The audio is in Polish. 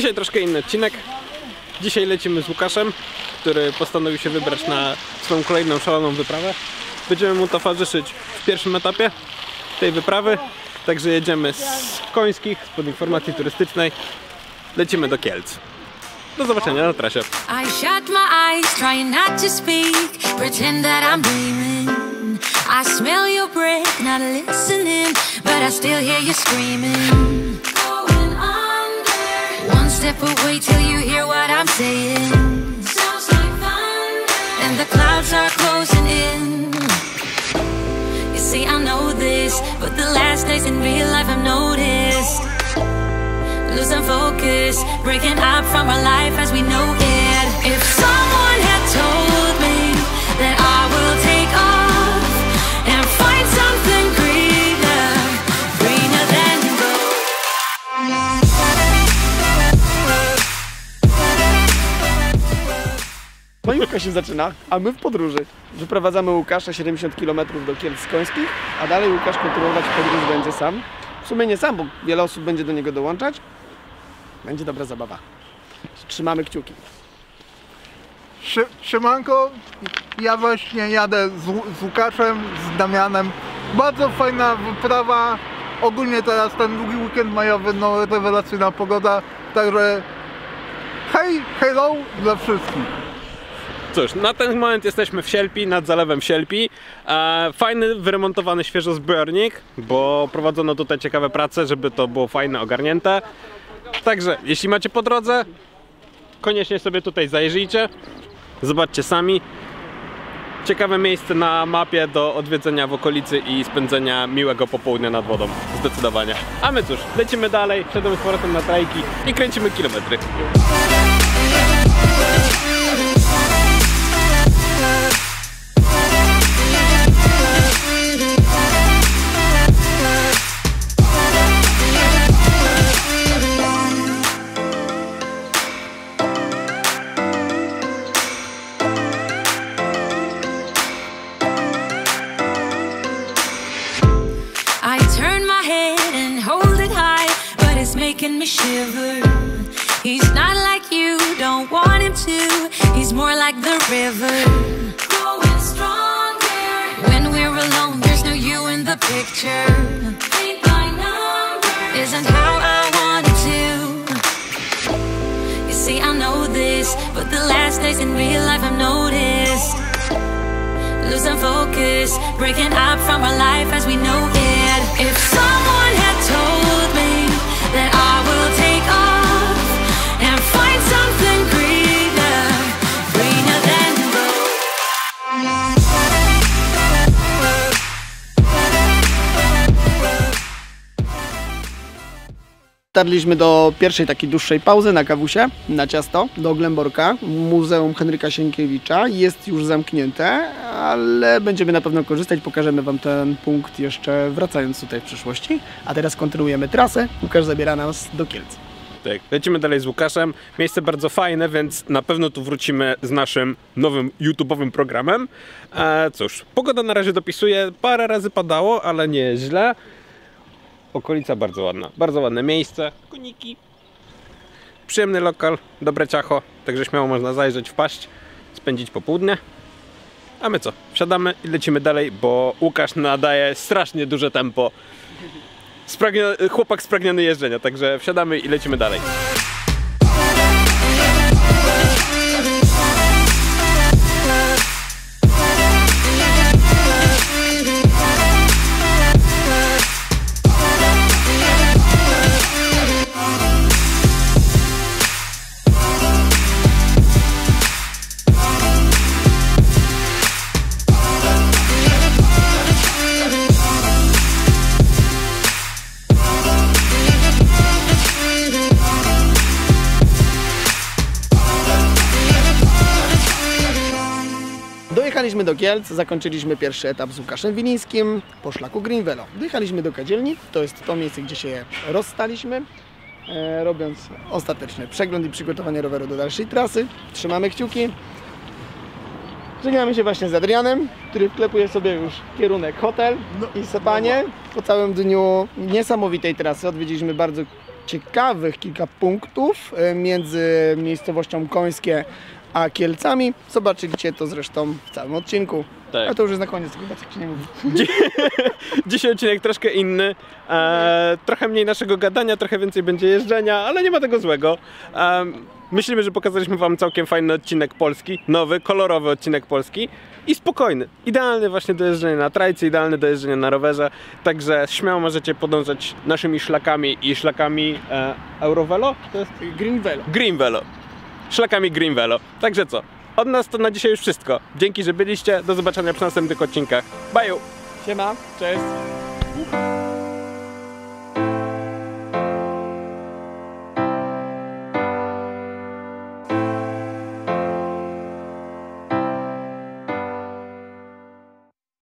Dzisiaj troszkę inny odcinek. Dzisiaj lecimy z Łukaszem, który postanowił się wybrać na swoją kolejną szaloną wyprawę. Będziemy mu towarzyszyć w pierwszym etapie tej wyprawy. Także jedziemy z Końskich, spod informacji turystycznej. Lecimy do Kielc. Do zobaczenia na trasie. I shut my eyes, trying not to speak, pretend that I'm dreaming. I smell your breath, not listening, but I still hear you screaming. Step away till you hear what I'm saying. Sounds like thunder. And the clouds are closing in. You see, I know this, but the last days in real life I've noticed. Losing focus, breaking up from our life się zaczyna, a my w podróży. Wyprowadzamy Łukasza 70 km do Kielc Końskich, a dalej Łukasz kontynuować podróż będzie sam. W sumie nie sam, bo wiele osób będzie do niego dołączać. Będzie dobra zabawa. Trzymamy kciuki. Szy- Szymanko, ja właśnie jadę z, z Łukaszem, z Damianem. Bardzo fajna wyprawa. Ogólnie teraz ten długi weekend majowy, no rewelacyjna pogoda. Także hej, hello dla wszystkich. Cóż, na ten moment jesteśmy w Sielpi, nad zalewem Sielpi. E, fajny, wyremontowany świeżo zbiornik, bo prowadzono tutaj ciekawe prace, żeby to było fajne, ogarnięte. Także, jeśli macie po drodze, koniecznie sobie tutaj zajrzyjcie. Zobaczcie sami. Ciekawe miejsce na mapie do odwiedzenia w okolicy i spędzenia miłego popołudnia nad wodą. Zdecydowanie. A my cóż, lecimy dalej, wsiadamy z powrotem na trajki i kręcimy kilometry. Me shiver. He's not like you, don't want him to. He's more like the river. Growing stronger. When we're alone, there's no you in the picture. Paint by numbers isn't how I wanted to. You see, I know this, but the last days in real life I've noticed losing focus, breaking up from our life as we know it. If someone had told me that I Dotarliśmy do pierwszej takiej dłuższej pauzy na kawusie, na ciasto, do Glemborka, Muzeum Henryka Sienkiewicza. Jest już zamknięte, ale będziemy na pewno korzystać. Pokażemy Wam ten punkt jeszcze wracając tutaj w przyszłości. A teraz kontynuujemy trasę. Łukasz zabiera nas do Kielc. Tak, lecimy dalej z Łukaszem. Miejsce bardzo fajne, więc na pewno tu wrócimy z naszym nowym YouTube'owym programem. E, cóż, pogoda na razie dopisuje. Parę razy padało, ale nie źle. Okolica bardzo ładna. Bardzo ładne miejsce. Koniki. Przyjemny lokal, dobre ciacho. Także śmiało można zajrzeć, wpaść, spędzić popołudnie. A my co? Wsiadamy i lecimy dalej, bo Łukasz nadaje strasznie duże tempo. Chłopak spragniony jeżdżenia, także wsiadamy i lecimy dalej. Dojechaliśmy do Kielc, zakończyliśmy pierwszy etap z Łukaszem Wilińskim po szlaku Greenvelo. Dojechaliśmy do Kadzielni, to jest to miejsce, gdzie się rozstaliśmy, e, robiąc ostateczny przegląd i przygotowanie roweru do dalszej trasy. Trzymamy kciuki. Żegnamy się właśnie z Adrianem, który wklepuje sobie już kierunek hotel i sypanie. Po całym dniu niesamowitej trasy odwiedziliśmy bardzo ciekawych kilka punktów e, między miejscowością Końskie a Kielcami. Zobaczycie to zresztą w całym odcinku. Tak. A to już jest na koniec, chyba tak się nie mówi. Dzisiaj odcinek troszkę inny. E, trochę mniej naszego gadania, trochę więcej będzie jeżdżenia, ale nie ma tego złego. E, myślimy, że pokazaliśmy Wam całkiem fajny odcinek polski, nowy, kolorowy odcinek polski i spokojny. Idealny właśnie do jeżdżenia na trajce, idealny do jeżdżenia na rowerze. Także śmiało możecie podążać naszymi szlakami i szlakami e, Eurovelo? To jest Green Velo. Green Velo. Szlakami Green Velo. Także co? Od nas to na dzisiaj już wszystko. Dzięki, że byliście. Do zobaczenia przy następnych odcinkach. Bye! Siema, cześć.